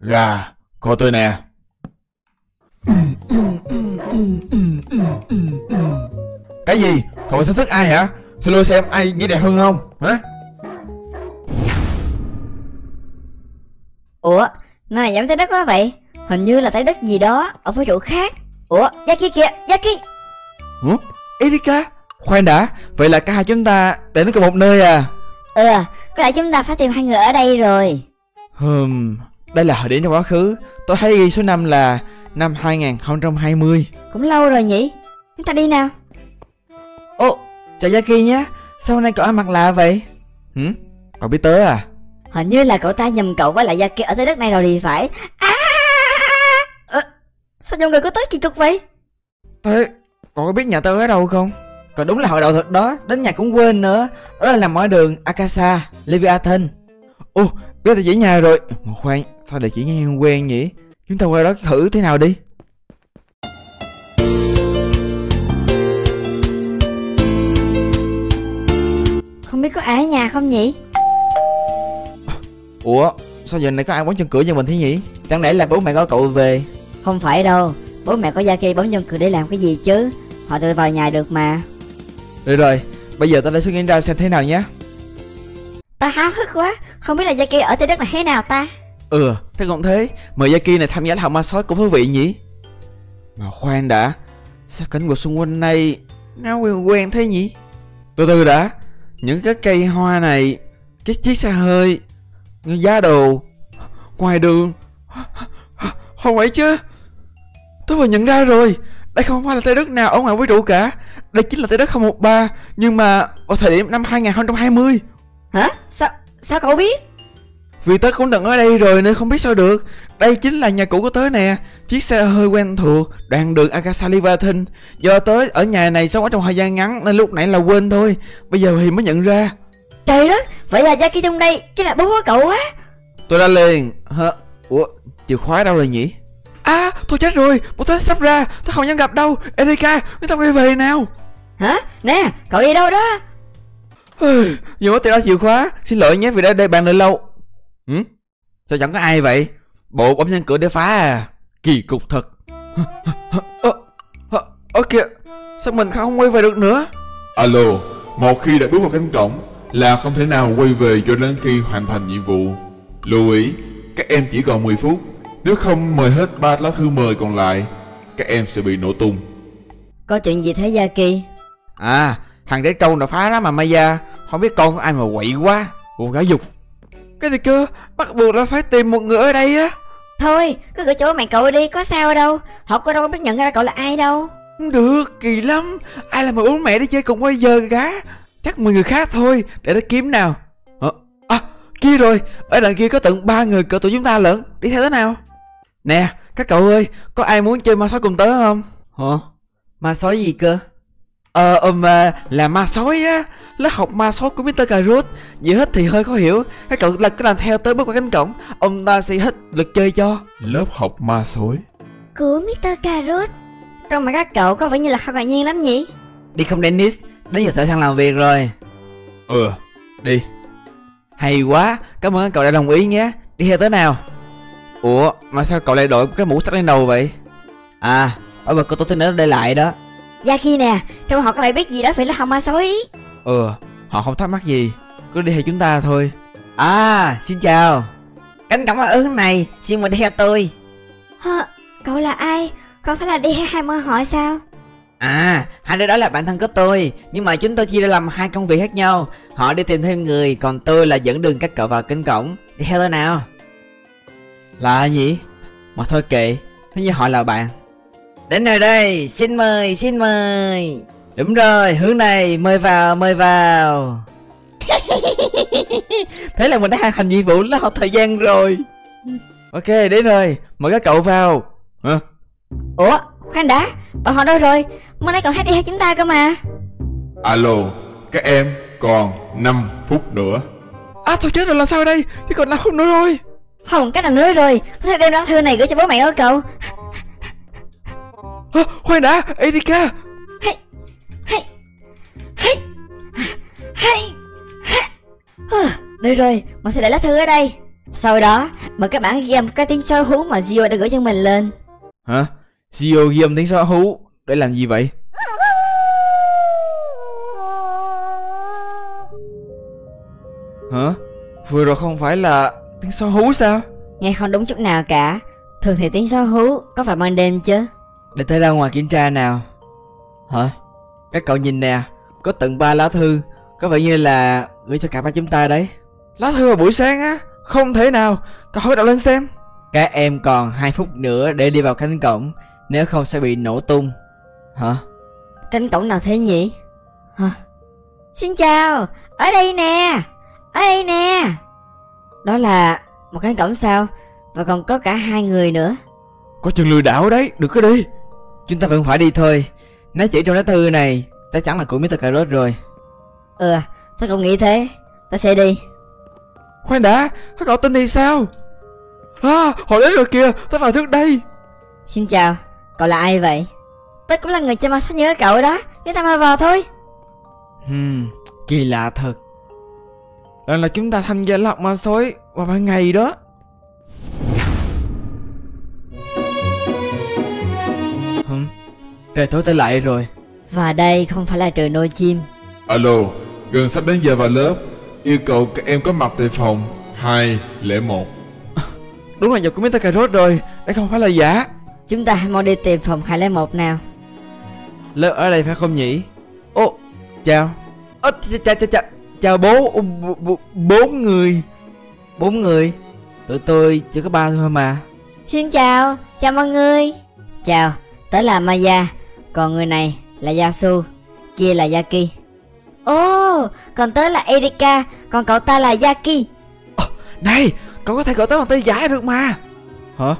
Gà, coi tôi nè. Cái gì? Cậu sẽ thích ai hả? Thử lôi xem ai nghĩ đẹp hơn không? Hả? Ủa, nơi này giống trái đất quá vậy? Hình như là trái đất gì đó ở vũ trụ khác. Ủa, ra kia kìa, ra kia. Ủa? Erika? Khoan đã, vậy là cả hai chúng ta đến cùng một nơi à? Ừ, có lẽ chúng ta phải tìm hai người ở đây rồi. Hừm, đây là thời điểm trong quá khứ. Tôi thấy ghi số năm là năm 2020. Cũng lâu rồi nhỉ? Chúng ta đi nào. Ồ, chào Jackie nhé. Sao hôm nay cậu ăn mặc lạ vậy? Hử? Cậu biết tớ à? Hình như là cậu ta nhầm cậu với lại gia kia ở trái đất này rồi thì phải. À! Ờ, sao nhiều người có tới kỳ cục vậy? Thế, cậu có biết nhà tớ ở đâu không? Còn đúng là hội đầu thật đó, đến nhà cũng quên nữa. Đó là nằm ở đường Akasa, Leviathan. Ồ, biết địa chỉ nhà rồi. Mà khoan, sao địa chỉ nhà quen nhỉ? Chúng ta qua đó thử thế nào đi. Không biết có ai ở nhà không nhỉ? Ủa, sao giờ này có ai bóng chân cửa cho mình thế nhỉ? Chẳng lẽ là bố mẹ có cậu về? Không phải đâu. Bố mẹ có gia kia bấm nhân cửa để làm cái gì chứ? Họ tự vào nhà được mà. Được rồi, bây giờ ta đã xuất hiện ra xem thế nào nhé. Ta háo hức quá, không biết là gia kia ở trái đất này thế nào ta? Ừ, thế còn thế, mời Jackie này tham gia học ma sói cũng thú vị nhỉ? Mà khoan đã, sao cảnh vật xung quanh này nó quen quen thế nhỉ? Từ từ đã, những cái cây hoa này, cái chiếc xe hơi, giá đồ, ngoài đường, không phải chứ? Tôi vừa nhận ra rồi, đây không phải là trái đất nào ở ngoài vũ trụ cả, đây chính là trái đất 013, nhưng mà vào thời điểm năm 2020. Hả? Sao sao cậu biết? Vì tớ cũng từng ở đây rồi nên không biết sao được Đây chính là nhà cũ của tớ nè Chiếc xe hơi quen thuộc Đoạn đường Akasa Leviathan Do tớ ở nhà này sống ở trong thời gian ngắn Nên lúc nãy là quên thôi Bây giờ thì mới nhận ra Trời đất, vậy là kia trong đây chính là bố của cậu á. Tôi đã liền Hả? Ủa chìa khóa đâu rồi nhỉ À tôi chết rồi Bố tớ sắp ra Tớ không dám gặp đâu Erika Chúng ta quay về nào Hả? Nè, cậu đi đâu đó? Giờ mất tiền đó chìa khóa Xin lỗi nhé vì đã đây bàn đợi lâu Ừ? Sao chẳng có ai vậy Bộ bấm nhân cửa để phá à Kỳ cục thật Ơ ơ ơ kìa Sao mình không quay về được nữa Alo, một khi đã bước vào cánh cổng là không thể nào quay về cho đến khi hoàn thành nhiệm vụ. Lưu ý, các em chỉ còn 10 phút. Nếu không mời hết ba lá thư mời còn lại, các em sẽ bị nổ tung. Có chuyện gì thế Gia Kỳ? À thằng đế trâu nó phá đó mà Maya. Không biết con của ai mà quậy quá Buồn gái dục. Cái gì cơ? Bắt buộc là phải tìm một người ở đây á. Thôi, cứ gửi bố mẹ cậu đi, có sao đâu. Họ có đâu có biết nhận ra cậu là ai đâu. Không được, kỳ lắm. Ai là mà bố mẹ đi chơi cùng bây giờ cả Chắc mười người khác thôi Để nó kiếm nào. Ờ, À, kia rồi. Ở đằng kia có tận ba người cỡ tụi chúng ta lận. Đi theo thế nào Nè, các cậu ơi Có ai muốn chơi ma sói cùng tớ không Hả? Ma sói gì cơ Ờ, um, là ma sói á Lớp học ma sói của Mr. Cà Rốt Vậy hết thì hơi khó hiểu Các cậu là cứ làm theo tới bước qua cánh cổng Ông ta sẽ hết lực chơi cho Lớp học ma sói. Của Mr. Carrot. Trong mà các cậu có vẻ như là không ngạc nhiên lắm nhỉ? Đi không Dennis Đến giờ thợ sang làm việc rồi Ừ, Đi Hay quá Cảm ơn cậu đã đồng ý nhé Đi theo tới nào Ủa mà sao cậu lại đội cái mũ sắt lên đầu vậy À Ở bậc cô tôi nữa đây lại đó Gia Kỳ nè, trong họ có phải biết gì đó phải là hồng ma sói. Ừ Họ không thắc mắc gì Cứ đi theo chúng ta thôi À xin chào Cánh cổng ở hướng này Xin mời đi theo tôi Hả? Cậu là ai? Không phải là đi hay hai mơ hỏi sao? À hai đứa đó là bạn thân của tôi Nhưng mà chúng tôi chia ra làm hai công việc khác nhau Họ đi tìm thêm người Còn tôi là dẫn đường các cậu vào cánh cổng Đi theo tôi nào Là gì Mà thôi kệ Thế như họ là bạn Đến rồi đây Xin mời xin mời Đúng rồi hướng này Mời vào mời vào Thế là mình đã hoàn thành nhiệm vụ là học thời gian rồi Ok đến rồi Mời các cậu vào Hả? Ủa, khoan đã, bọn họ đâu rồi? Mới nãy cậu hát đi theo chúng ta cơ mà. Alo, các em còn 5 phút nữa. À thôi chết rồi làm sao ở đây Chỉ còn 5 phút nữa rồi Không, cách nào nữa rồi. Có thể đem lá thư này gửi cho bố mẹ của cậu. à, Khoan đã Erika. Ủa, Được rồi, mình sẽ để lá thư ở đây Sau đó, các bạn ghi âm cái tiếng sói hú mà Gio đã gửi cho mình lên Hả? CEO ghi âm tiếng sói hú để làm gì vậy? Hả? Vừa rồi không phải là tiếng sói hú sao? Nghe không đúng chút nào cả. Thường thì tiếng sói hú có phải ban đêm chứ? Để tới ra ngoài kiểm tra nào. Hả? Các cậu nhìn nè Có tận ba lá thư Có vẻ như là gửi cho cả ba chúng ta đấy. Lá thư vào buổi sáng á Không thể nào Cậu hỏi đọc lên xem. Các em còn 2 phút nữa để đi vào cánh cổng Nếu không sẽ bị nổ tung. Hả? Cánh cổng nào thế nhỉ? Hả? Xin chào Ở đây nè Ở đây nè Đó là một cánh cổng sao Và còn có cả hai người nữa. Có chân lừa đảo đấy Đừng có đi. Chúng ta vẫn phải đi thôi. Nó chỉ trong lá thư này Chắc chắn là của Mr. Carrot rồi. Ừ Tôi cũng nghĩ thế. Ta sẽ đi. Khoan đã Các cậu tin thì sao? À họ đến rồi kìa Tôi vào trước đây. Xin chào Cậu là ai vậy? Tôi cũng là người chơi ma sói như cậu đó Chúng ta mau vào thôi. Hmm Kỳ lạ thật Lần là chúng ta tham gia lọc ma sói Vào ban ngày đó. Hừm Trời tối tới lại rồi. Và đây không phải là trời nôi chim. Alo, gần sắp đến giờ vào lớp. Yêu cầu các em có mặt tại phòng 201. Đúng là giọng của Mr. Carrot rồi Đây không phải là giả. Chúng ta hãy mau đi tìm phòng 201 nào. Lớp ở đây phải không nhỉ? Ô Chào. Ơ chào chào chào Chào bố b- Bốn người. Bốn người? Tụi tôi chỉ có ba thôi mà. Xin chào Chào mọi người. Chào Tớ là Maya Còn người này là Yasu Kia là Yaki. Ồ Còn tớ là Erika Còn cậu ta là Yaki. Này Cậu có thể gọi tới bằng tên giả được mà. Hả?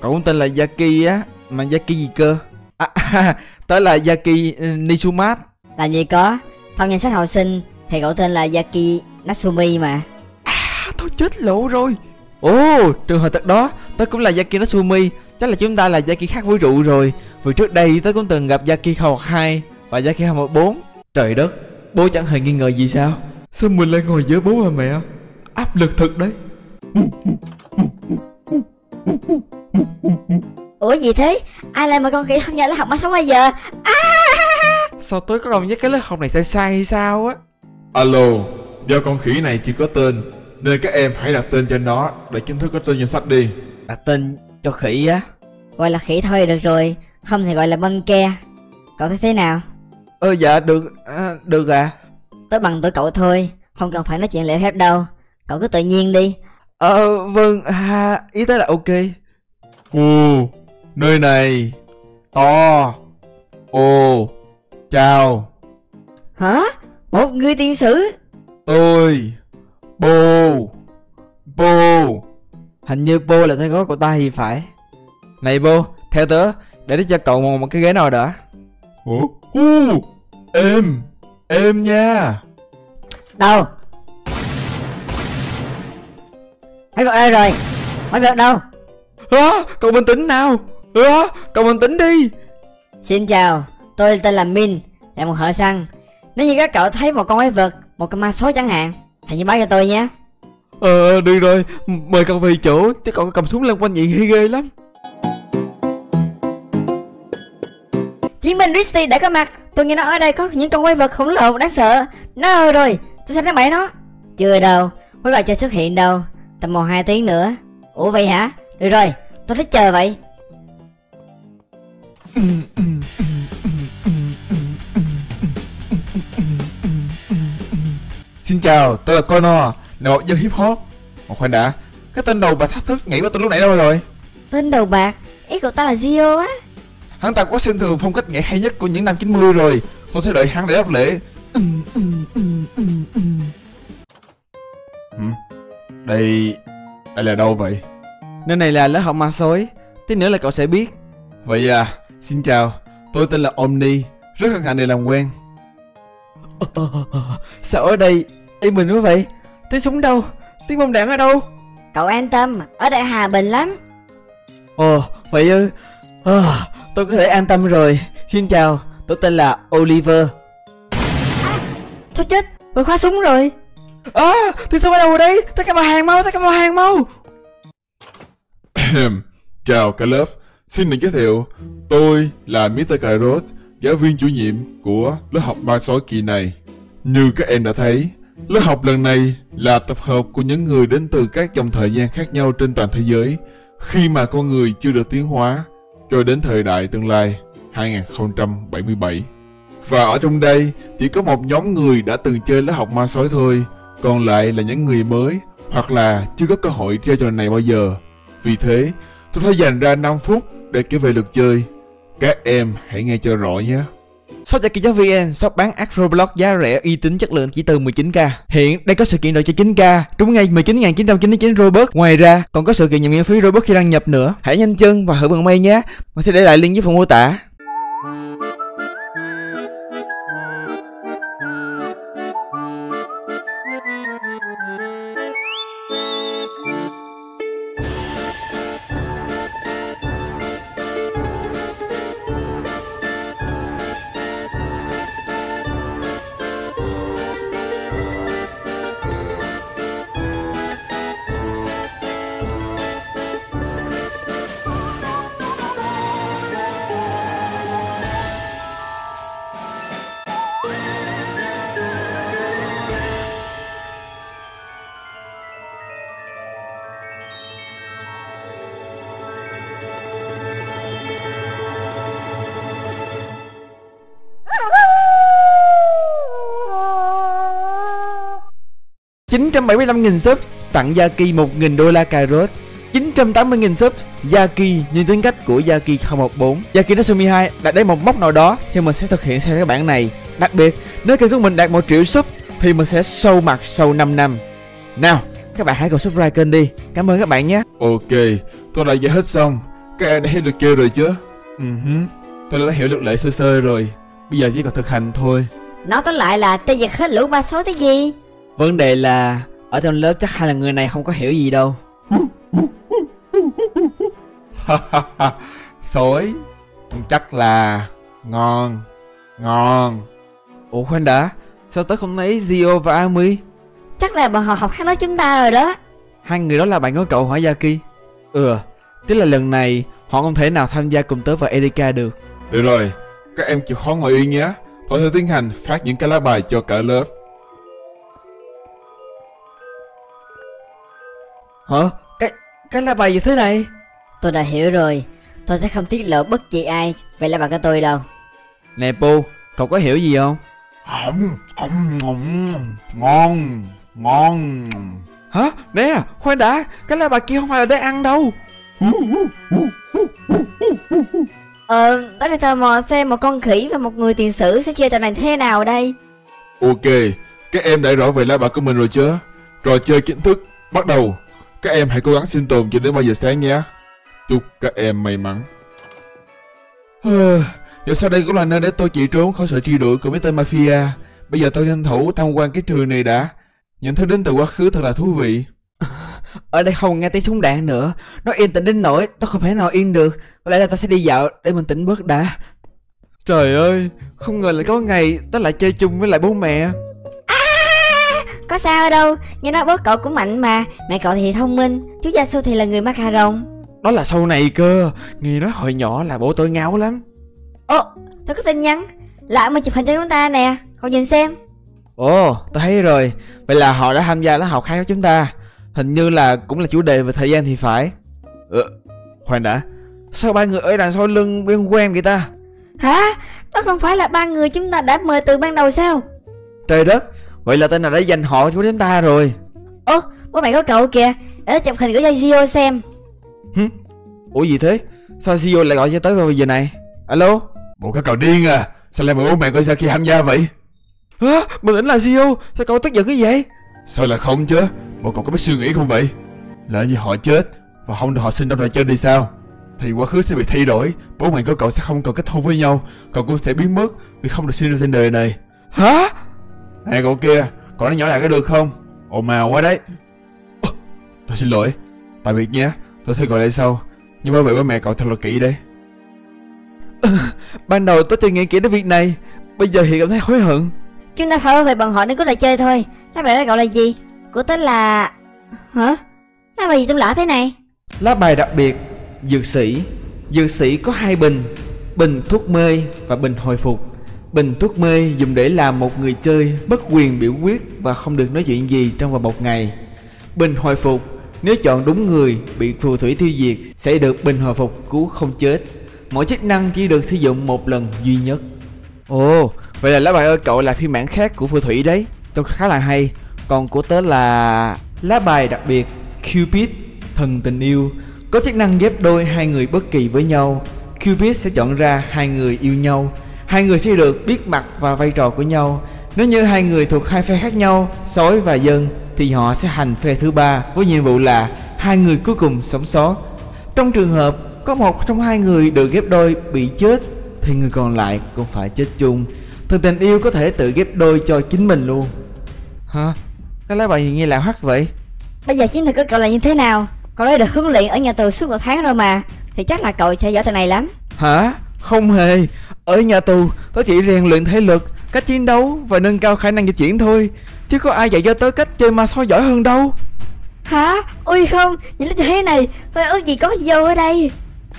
Cậu cũng tên là Yaki á Mà Yaki gì cơ? À, à Tớ là Yaki Nisumat Làm gì có? Trong danh sách học sinh Thì cậu tên là Yaki Natsumi mà. À thôi chết lộ rồi. Ồ trường hợp thật đó Tớ cũng là Yaki Natsumi. Chắc là chúng ta là Yaki khác vũ trụ rồi. Vì trước đây tớ cũng từng gặp Yaki 2 Và Yaki 214 Trời đất Bố chẳng hề nghi ngờ gì sao? Sao mình lại ngồi với bố và mẹ? Áp lực thật đấy. Ủa gì thế? Ai lại mà con khỉ tham gia lớp học ma sống bây giờ? Sao tớ có cảm giác cái lớp học này sai sai hay sao á Alo, do con khỉ này chưa có tên, nên các em hãy đặt tên cho nó để chính thức có tên danh sách đi. Đặt tên cho khỉ á? Gọi là khỉ thôi được rồi. Không thì gọi là băng ke. Cậu thấy thế nào? Ờ dạ được. À, Được à Tớ bằng tuổi cậu thôi Không cần phải nói chuyện lễ phép đâu. Cậu cứ tự nhiên đi. Ờ vâng à, Ý tớ là ok. Ồ, nơi này. To. Ồ, chào, Hả Một người tiên sử. Tôi, bồ, bồ. Hình như bô là tên gốc của ta thì phải. Này bô Theo tớ Để tớ cho cậu một, một cái ghế nào đã. Ủa? U, em, em nha. Đâu? Mấy vật đây rồi. Mấy vật đâu? À, Cậu bình tĩnh nào? À, Cậu bình tĩnh đi. Xin chào Tôi tên là Min Là một thợ săn Nếu như các cậu thấy một con quái vật Một con ma sói chẳng hạn Hãy như báo cho tôi nhé. Ờ được rồi. Mời cậu về chỗ Chứ cậu cầm súng lăn quanh vậy ghê ghê lắm. Chiến binh Risty đã có mặt. Tôi nghe nói ở đây có những con quái vật khổng lồ đáng sợ. Nó rồi rồi Tôi sẽ đánh bại nó. Chưa đâu Quái vật chưa xuất hiện đâu. Tầm một hai tiếng nữa. Ủa vậy hả? Được rồi Tôi thích chờ vậy Xin chào, tôi là Connor, là một dân hip hop. Một khoan đã, cái tên đầu bà thách thức nhảy vào tôi lúc nãy đâu rồi? Tên đầu bạc Ý cậu ta là Gio á Hắn ta có xem thường phong cách nhảy hay nhất của những năm 90 rồi. Tôi sẽ đợi hắn để đáp lễ. Ừm, Đây, đây là đâu vậy? Nơi này là lớp học ma sói Tí nữa là cậu sẽ biết Vậy à, xin chào, tôi tên là Omni, rất hân hạnh được làm quen. Ờ, ờ, ờ, Sao ở đây Yên bình quá vậy. Tiếng súng đâu? Tiếng bom đạn ở đâu? Cậu an tâm Ở đây hòa bình lắm. Ồ vậy ư Ờ, Tôi có thể an tâm rồi. Xin chào Tôi tên là Oliver. Thôi chết Vừa khóa súng rồi. À thì sao ở đâu rồi đấy Tất cả vào hàng mau Tất cả vào hàng mau. Chào cả lớp, xin được giới thiệu, tôi là Mr. Carrot, giáo viên chủ nhiệm của lớp học ma sói kỳ này. Như các em đã thấy, lớp học lần này là tập hợp của những người đến từ các dòng thời gian khác nhau trên toàn thế giới, khi mà con người chưa được tiến hóa, cho đến thời đại tương lai 2077. Và ở trong đây, chỉ có một nhóm người đã từng chơi lớp học ma sói thôi, còn lại là những người mới, hoặc là chưa có cơ hội chơi trò này bao giờ. Vì thế, tôi phải dành ra 5 phút để kể về luật chơi. Các em hãy nghe cho rõ nhé. Shop vn shop bán ác giá rẻ uy tín chất lượng chỉ từ 19k. Hiện đang có sự kiện đổi cho 9k, trúng ngay 19.999 Robux. Ngoài ra còn có sự kiện nhận miễn phí Robux khi đăng nhập nữa. Hãy nhanh chân và hưởng bằng may nhé. Mình sẽ để lại link dưới phần mô tả. 975.000 sub tặng Yaki 1.000 đô la cà rốt 980.000 sub Yaki nhìn tính cách của Yaki 014 Yaki Natsumi 2 đạt đến một mốc nào đó thì mình sẽ thực hiện theo các bản này. Đặc biệt nếu kênh của mình đạt 1 triệu sub thì mình sẽ sâu mặt sau 5 năm. Nào các bạn hãy cùng subscribe kênh đi. Cảm ơn các bạn nhé. Ok tôi đã giải hết xong. Các em đã hiểu được chơi rồi chứ? Uh-huh. Tôi đã hiểu được lệ sơ sơ rồi. Bây giờ chỉ còn thực hành thôi. Nói tóm lại là tiêu diệt hết lũ ma sói cái gì Vấn đề là ở trong lớp chắc hai là người này không có hiểu gì đâu. Sói Chắc là Ngon Ngon. Ủa khoan đã Sao tớ không thấy Zio và Ami Chắc là bọn họ học hát nói chúng ta rồi đó. Hai người đó là bạn của cậu hả Yaki? Ừ Tức là lần này họ không thể nào tham gia cùng tớ và Erika được. Được rồi Các em chịu khó ngồi yên nhé. Tôi sẽ tiến hành phát những cái lá bài cho cả lớp Hả? Cái cái là bài gì thế này? Tôi đã hiểu rồi Tôi sẽ không tiết lộ bất kỳ ai Vậy là bạn của tôi đâu Nè Pu, cậu có hiểu gì không? ngon, ngon. Hả? Nè, khoan đã, cái lá bài kia không phải là để ăn đâu. Ờ, tớ đang tò mò xem một con khỉ và một người tiền sử sẽ chơi trò này thế nào đây. Ok, các em đã rõ về lá bài của mình rồi chưa? Trò chơi kiến thức, bắt đầu. Các em hãy cố gắng sinh tồn cho đến bao giờ sáng nhé. Chúc các em may mắn. Giờ sau đây cũng là nơi để tôi chạy trốn khỏi sự truy đuổi của mấy tên mafia. Bây giờ tôi tranh thủ tham quan cái trường này đã. Những thứ đến từ quá khứ thật là thú vị. Ở đây không nghe tiếng súng đạn nữa Nó yên tĩnh đến nỗi tôi không thể nào yên được Có lẽ là tôi sẽ đi dạo để mình tỉnh bớt đã Trời ơi Không ngờ là có ngày tôi lại chơi chung với lại bố mẹ có sao đâu Nghe nói bố cậu cũng mạnh mà. Mẹ cậu thì thông minh Chú Gia Su thì là người macaron Đó là sau này cơ Nghe nói hồi nhỏ là bố tôi ngáo lắm. Ồ tôi có tin nhắn Là ông mà chụp hình cho chúng ta nè Cậu nhìn xem. Ồ tôi thấy rồi Vậy là họ đã tham gia lớp học khác của chúng ta. Hình như là cũng là chủ đề về thời gian thì phải. Ừ Khoan đã Sao ba người ở đằng sau lưng quen quen vậy ta? Hả? Đó không phải là ba người chúng ta đã mời từ ban đầu sao? Trời đất Vậy là tên nào đã dành họ cho chúng ta rồi? Ô bố mẹ có cậu kìa. Để chụp hình gửi cho Gio xem. Hứ? Ủa gì thế? Sao Gio lại gọi cho tới vào giờ này? Alo? Bộ các cậu điên à. Sao lại mời bố mẹ coi ra khi tham gia vậy? Hả? Mình định là Gio Sao cậu tức giận cái vậy? Sao là không chứ? Bộ cậu có biết suy nghĩ không vậy? Lỡ như họ chết Và không được họ sinh trong trò chơi đi sao? Thì quá khứ sẽ bị thay đổi. Bố mẹ của cậu sẽ không còn kết hôn với nhau. Cậu cũng sẽ biến mất Vì không được sinh ra trên đời này. Hả Nè cậu kia, cậu nói nhỏ lại có được không? Ồn mào quá đấy. tôi xin lỗi. Tạm biệt nhé, tôi sẽ gọi lại sau. Nhưng bảo vệ với mẹ cậu thật là kỹ đấy. Ban đầu tôi chưa nghĩ kỹ đến việc này, bây giờ thì cảm thấy hối hận. Chúng ta phải bảo vệ bọn họ nên có lại chơi thôi. Lá bài ở cậu là gì? Của tên là... Hả? Lá bài gì tên lạ thế này? Lá bài đặc biệt Dược sĩ Dược sĩ có hai bình Bình thuốc mê và bình hồi phục Bình thuốc mê dùng để làm một người chơi bất quyền biểu quyết và không được nói chuyện gì trong vòng một ngày. Bình hồi phục nếu chọn đúng người bị phù thủy tiêu diệt sẽ được bình hồi phục cứu không chết. Mỗi chức năng chỉ được sử dụng một lần duy nhất. Ồ, vậy là lá bài ơi cậu là phiên bản khác của phù thủy đấy. Trông khá là hay. Còn của tớ là lá bài đặc biệt Cupid, thần tình yêu, có chức năng ghép đôi hai người bất kỳ với nhau. Cupid sẽ chọn ra hai người yêu nhau Hai người sẽ được biết mặt và vai trò của nhau Nếu như hai người thuộc hai phe khác nhau Sói và dân Thì họ sẽ hành phe thứ ba Với nhiệm vụ là hai người cuối cùng sống sót Trong trường hợp có một trong hai người được ghép đôi bị chết Thì người còn lại cũng phải chết chung Thần tình yêu có thể tự ghép đôi cho chính mình luôn Hả? Cái lá bài gì nghe lạ hắc vậy? Bây giờ chiến thuật của cậu là như thế nào? Cậu đã được huấn luyện ở nhà tù suốt một tháng rồi mà Thì chắc là cậu sẽ giỏi từ này lắm Hả? Không hề. Ở nhà tù Tớ chỉ rèn luyện thể lực Cách chiến đấu Và nâng cao khả năng di chuyển thôi. Chứ có ai dạy cho tớ cách chơi ma sói giỏi hơn đâu. Hả? Ôi không Những lúc thế này Tôi ước gì có vô ở đây.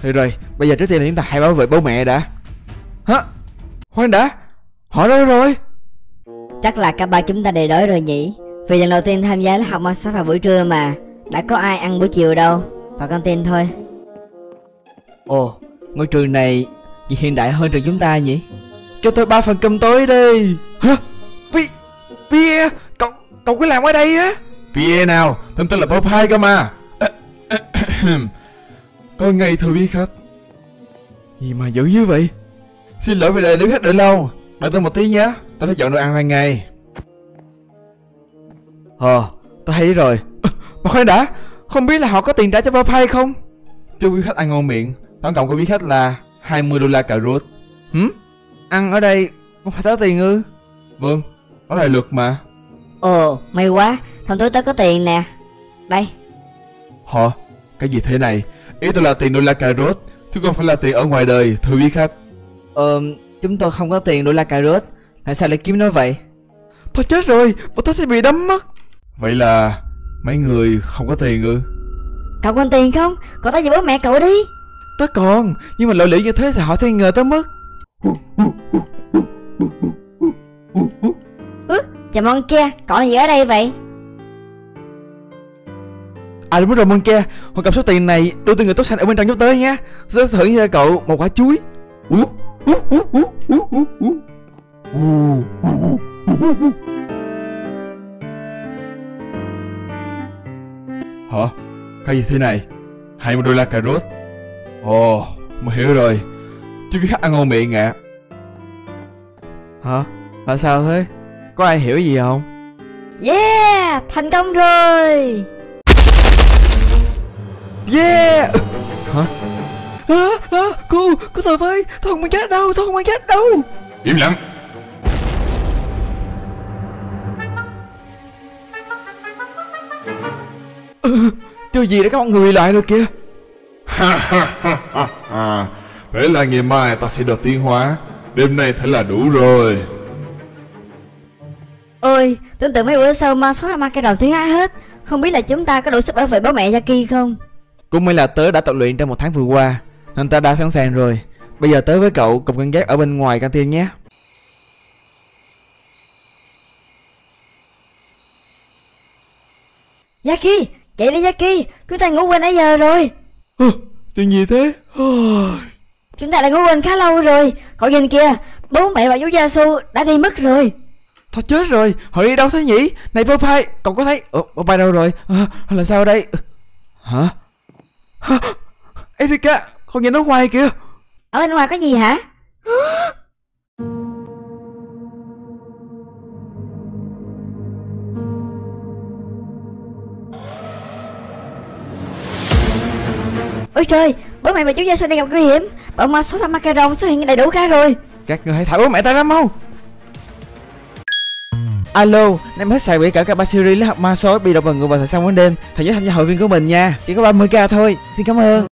Được rồi Bây giờ trước tiên là chúng ta hãy bảo vệ bố mẹ đã. Hả? Khoan đã. Họ đâu rồi? Chắc là cả ba chúng ta đều đói rồi nhỉ? Vì lần đầu tiên tham gia lớp học ma sói vào buổi trưa mà Đã có ai ăn buổi chiều đâu? Vào tin thôi. Ồ Ngôi trường này Gì hiện đại hơn trường chúng ta nhỉ? Cho tôi ba phần cơm tối đi. Hả? Pi... Pierre Cậu... Cậu có làm ở đây á. Pierre nào, tên tôi là Popeye cơ mà. Có ngay thưa biết khách Gì mà dữ như vậy? Xin lỗi vì để đứng khách đợi lâu. Đợi tôi một tí nhé, tôi đã chọn đồ ăn hàng ngày. Ờ Tôi thấy rồi. Mà khoan đã Không biết là họ có tiền trả cho Popeye không? Chúc quý khách ăn ngon miệng. Tổng cộng của quý khách là 20 đô la cà rốt. Hử? Ăn ở đây Không phải tớ tiền ư? Vâng, đó là luật mà. Ồ may quá. Thằng túi tớ có tiền nè. Đây. Hả? Cái gì thế này? Ý tôi là tiền đô la cà rốt Chứ không phải là tiền ở ngoài đời, thưa quý khách. Ờ Chúng tôi không có tiền đô la cà rốt. Tại sao lại kiếm nó vậy? Thôi chết rồi Bọn tôi sẽ bị đấm mất Vậy là mấy người không có tiền ư? Cậu còn tiền không? Cậu tới về bố mẹ cậu đi Tớ còn Nhưng mà lộ liễu như thế thì họ sẽ ngờ tớ mất Ứ, chà mon kia Cậu làm gì ở đây vậy? À đúng rồi Monkey Họ cầm số tiền này đưa từ người tốt xanh ở bên trong giúp tớ nhé Tớ sẽ thưởng cho cậu một quả chuối Hả? Cái gì thế này? 20 đô la cà rốt Ồ, mình hiểu rồi. Quý khách ăn ngon miệng ạ Hả? Là sao thế? Có ai hiểu gì không? Yeah Thành công rồi. Yeah! Hả? À, à, cô, cô tôi với Tôi không chết đâu, tôi không chết đâu? Im lặng. Điều gì đã có một người lại rồi kìa Thế là ngày mai ta sẽ được tiến hóa. Đêm nay thế là đủ rồi. Ôi Tưởng tượng mấy bữa sau ma sói ma cái đầu tiếng á hết. Không biết là chúng ta có đủ sức bảo vệ bố mẹ Jackie không? Cũng may là tớ đã tập luyện trong một tháng vừa qua Nên ta đã sẵn sàng rồi. Bây giờ tớ với cậu cùng canh gác ở bên ngoài căng tin nhé. Jackie Chạy đi Jackie Chúng ta ngủ quên nãy giờ rồi Chuyện gì thế. Chúng ta đã ngủ quên khá lâu rồi. Cậu nhìn kìa Bố mẹ và chú Gia Su đã đi mất rồi. Thôi chết rồi Họ đi đâu thế nhỉ? Này Popeye Cậu có thấy Ủa Popeye đâu rồi? À, Là sao đây? Hả? Hả? Erika Con nhìn nó hoài kìa. Ở bên ngoài có gì hả Ôi trời Bố mẹ và chú Gia Su đang gặp nguy hiểm. Bọn ma sói và macaron xuất hiện đầy đủ cả rồi. Các người hãy thả bố mẹ ta ra mau. Alo, em hết xài quỷ cả các ba series lấy học ma sói bị động vào người và thời gian vấn đêm Thầy nhớ tham gia hội viên của mình nha. Chỉ có 30k thôi, xin cảm ơn.